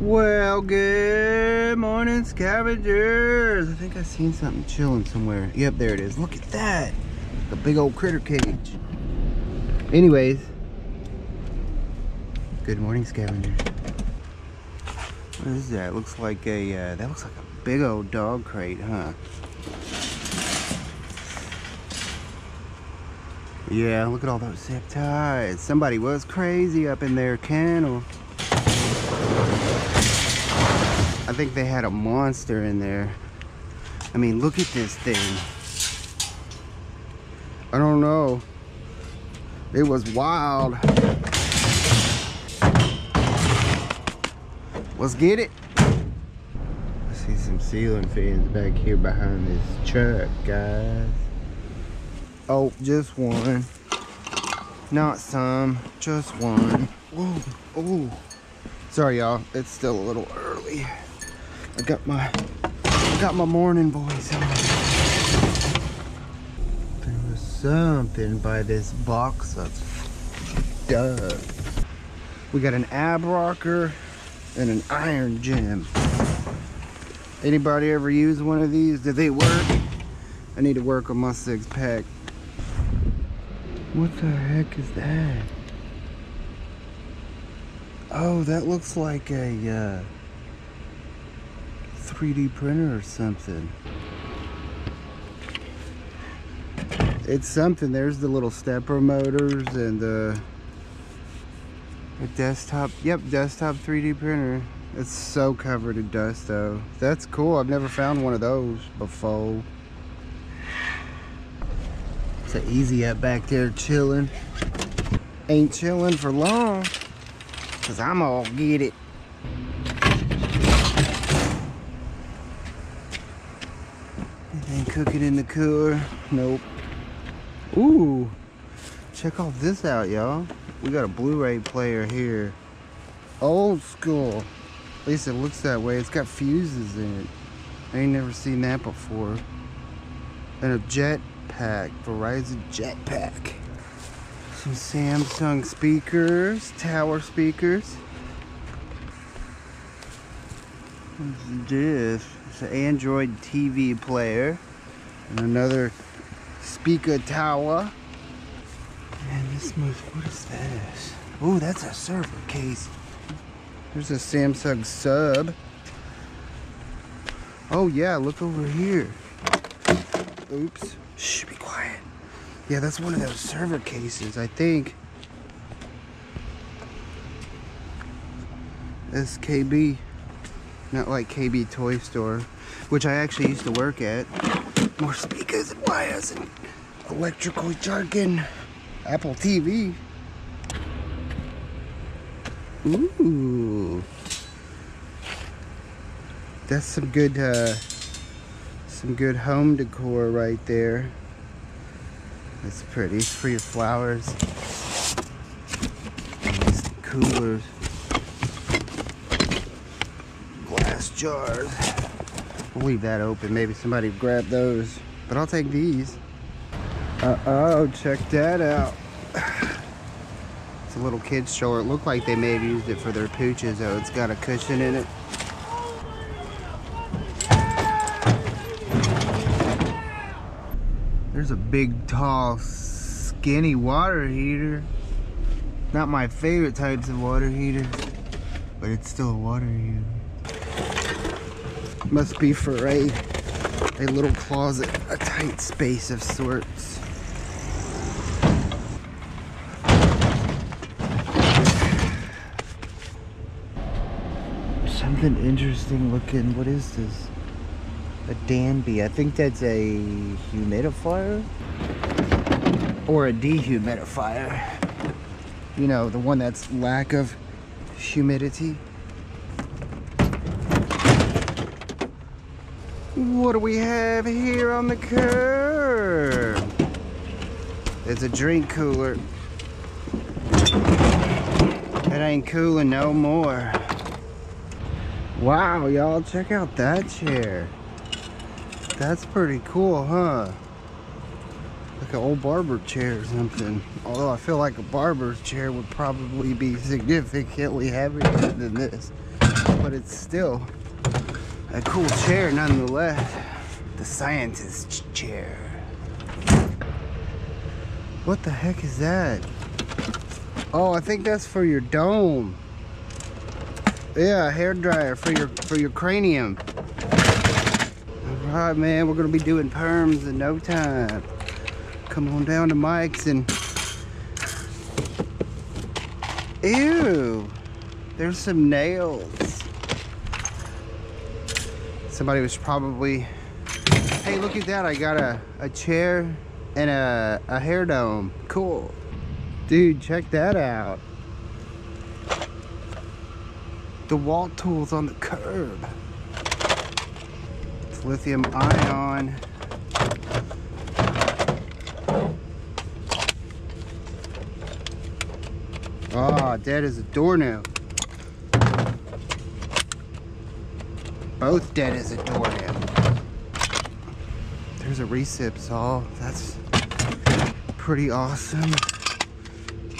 Well, good morning, scavengers. I think I seen something chilling somewhere. Yep, there it is. Look at that. The big old critter cage. Anyways, good morning, scavengers. What is that? Looks like a, uh, that looks like a big old dog crate, huh? Yeah, look at all those zip ties. Somebody was crazy up in their kennel. I think they had a monster in there. I mean, look at this thing. I don't know. It was wild. Let's get it. I see some ceiling fans back here behind this truck, guys. Oh, just one. Not some, just one. Whoa, oh. Sorry, y'all. It's still a little early. I got my, I got my morning voice on. There was something by this box of stuff. We got an ab rocker and an Iron Gym. Anybody ever use one of these? Did they work? I need to work on my six pack. What the heck is that? Oh, that looks like a uh, 3D printer or something. It's something. There's the little stepper motors and the, the desktop. Yep, desktop 3D printer. It's so covered in dust though. That's cool. I've never found one of those before. It's an easy up back there chilling. Ain't chilling for long. Cause I'm all get it. Anything it in the cooler? Nope. Ooh, check all this out, y'all. We got a Blu-ray player here. Old school. At least it looks that way. It's got fuses in it. I ain't never seen that before. And a jet pack, Verizon Jetpack. Some Samsung speakers, tower speakers. What's this? It's an Android TV player. And another speaker tower. And this must, what is this? Oh, that's a server case. There's a Samsung sub. Oh yeah, look over here. Oops. Shh, be quiet. Yeah, that's one of those server cases, I think. SKB. Not like KB Toy Store, which I actually used to work at. More speakers and wires and electrical jargon. Apple TV. Ooh. That's some good, uh, some good home decor right there. That's pretty. For your flowers. These coolers. Glass jars. We'll leave that open. Maybe somebody grabbed those. But I'll take these. Uh-oh, check that out. It's a little kid's stroller. It looked like they may have used it for their pooches, though. It's got a cushion in it. There's a big, tall, skinny water heater. Not my favorite types of water heaters, but it's still a water heater. Must be for a, a little closet, a tight space of sorts. Something interesting looking. What is this? A Danby. I think that's a humidifier or a dehumidifier. You know, the one that's lack of humidity. What do we have here on the curb? It's a drink cooler. It ain't cooling no more. Wow, y'all, check out that chair. That's pretty cool, huh? Like an old barber chair or something. Although I feel like a barber's chair would probably be significantly heavier than this. but it's still a cool chair nonetheless. The scientist's chair. What the heck is that? Oh, I think that's for your dome. Yeah, hair dryer for your for your cranium. All right, man, we're gonna be doing perms in no time. Come on down to Mike's and ew, there's some nails. Somebody was probably, hey, look at that! I got a a chair and a a hair dome. Cool. Dude, check that out. DeWalt tools on the curb. It's lithium ion. Ah, oh, dead as a doornail. Both dead as a doornail. There's a recip saw. That's pretty awesome.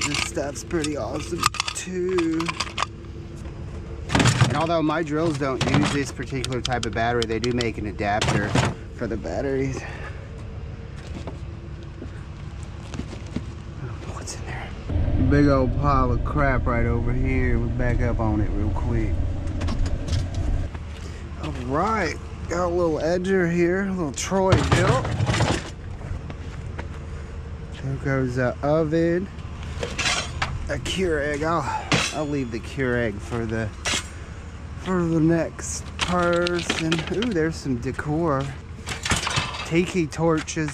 This stuff's pretty awesome too. And although my drills don't use this particular type of battery, they do make an adapter for the batteries. what's in there. Big old pile of crap right over here. We'll back up on it real quick. Right, got a little edger here, a little Troy-Bilt. There goes the oven a Keurig. I'll I'll leave the Keurig for the for the next person. Ooh, there's some decor. Tiki torches.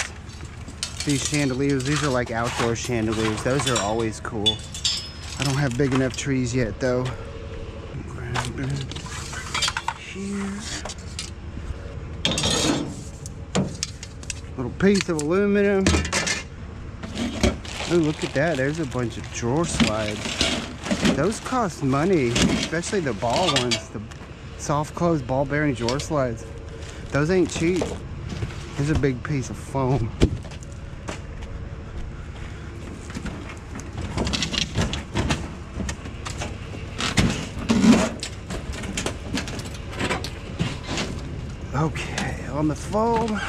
These chandeliers, these are like outdoor chandeliers. Those are always cool. I don't have big enough trees yet though. Here. Little piece of aluminum. Oh, look at that. There's a bunch of drawer slides. Those cost money, especially the ball ones, the soft close ball bearing drawer slides. Those ain't cheap. Here's a big piece of foam. Okay, on the foam,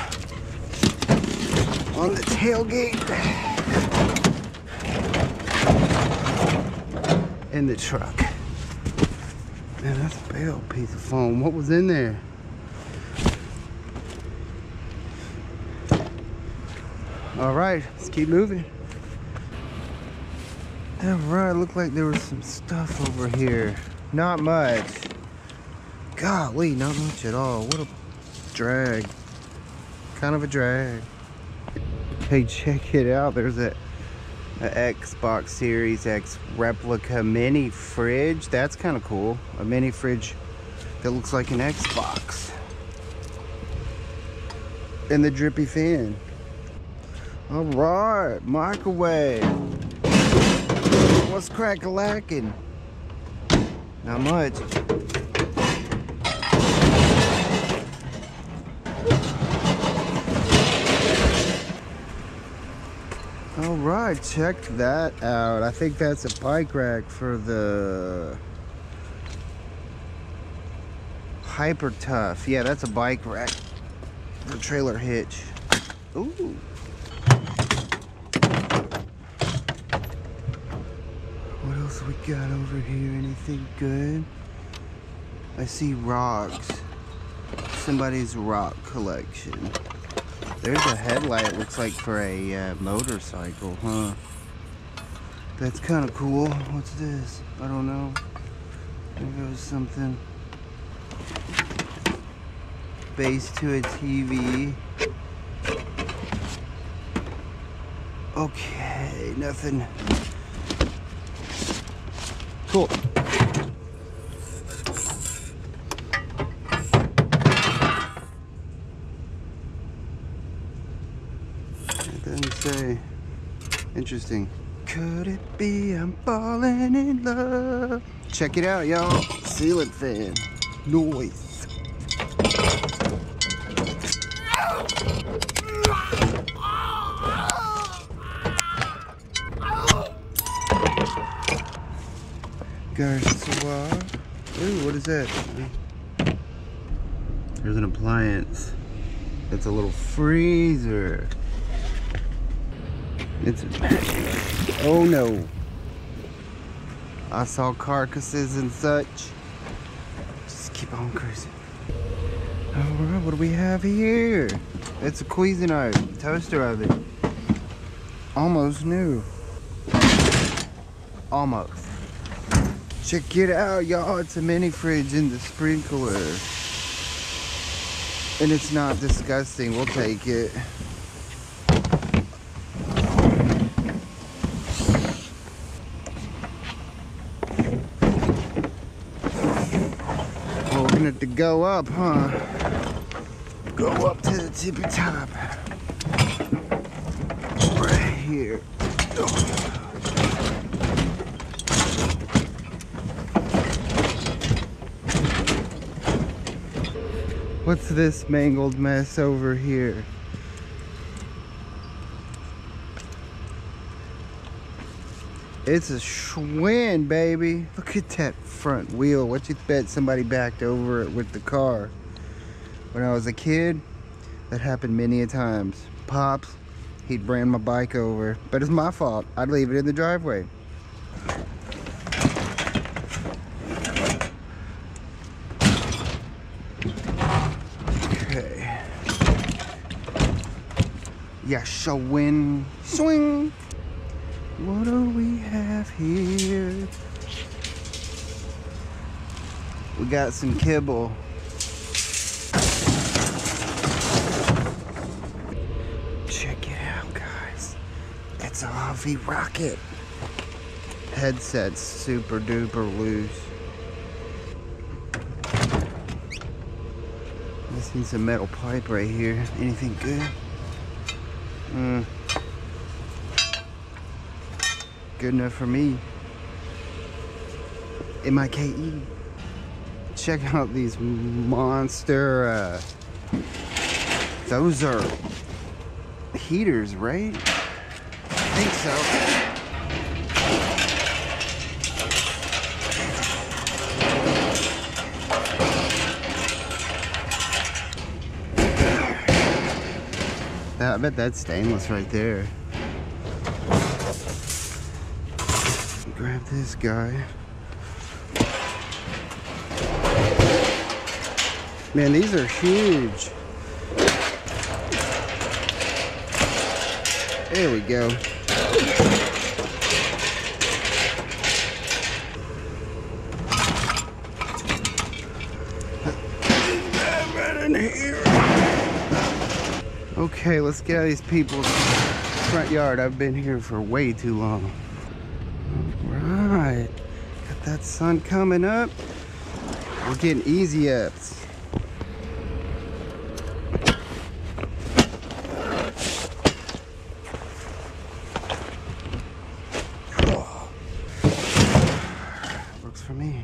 on the tailgate. in the truck. Man, that's a big piece of foam. What was in there? All right, let's keep moving. All right, looked like there was some stuff over here. Not much. Golly, not much at all. What a drag. Kind of a drag. Hey, check it out. There's that a Xbox Series X replica mini fridge. That's kind of cool. A mini fridge that looks like an Xbox. And the drippy fan. All right, microwave. What's crack-a-lacking? Not much. All right, check that out. I think that's a bike rack for the Hyper Tough. Yeah, that's a bike rack for trailer hitch. Ooh. What else we got over here? Anything good? I see rocks. Somebody's rock collection. There's a headlight, looks like for a uh, motorcycle, huh? That's kind of cool. What's this? I don't know. There goes something. Base to a TV. Okay, nothing. Cool. Say. Interesting. Could it be I'm falling in love? Check it out, y'all. Ceiling fan. Noise. Garçois. Ooh, what is that? There's an appliance. It's a little freezer. It's Oh no. I saw carcasses and such. Just keep on cruising. Alright, what do we have here? It's a Cuisinart toaster oven. Almost new. Almost. Check it out, y'all. It's a mini fridge in the sprinkler. And it's not disgusting. We'll take it. Oh, we're gonna have to go up, huh? Go up to the tippy top. Right here. What's this mangled mess over here? It's a Schwinn, baby. Look at that front wheel. What you bet somebody backed over it with the car? When I was a kid, that happened many a times. Pops, he'd ran my bike over, but it's my fault. I'd leave it in the driveway. Okay. Yeah, Schwinn. Swing. What do we have here? We got some kibble. Check it out, guys. It's a Huffy Rocket. Headset's super duper loose. I see some metal pipe right here. Anything good? Hmm. Good enough for me. M-I-K-E. Check out these monster, uh, those are heaters, right? I think so. I bet that's stainless right there. Grab this guy. Man, these are huge. There we go. Okay, let's get out of these people's front yard. I've been here for way too long. All right, got that sun coming up. We're getting easy ups. Works for me.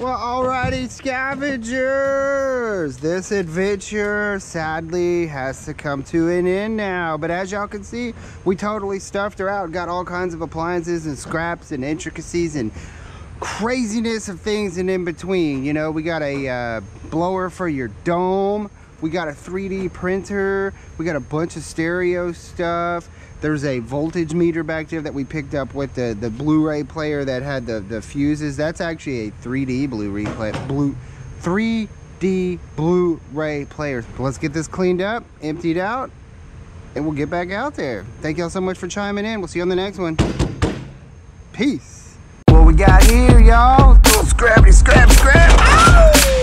Well, alrighty, scavengers. This adventure sadly has to come to an end now. But as y'all can see, we totally stuffed her out. Got all kinds of appliances and scraps and intricacies and craziness of things and in between. You know, we got a uh, blower for your dome. We got a 3D printer. We got a bunch of stereo stuff. There's a voltage meter back there that we picked up with the, the Blu-ray player that had the, the fuses. That's actually a 3D Blu-ray play, blue 3D Blu-ray player. Let's get this cleaned up, emptied out, and we'll get back out there. Thank y'all so much for chiming in. We'll see you on the next one. Peace. What we got here, y'all? Scrappity, scrap, scrap.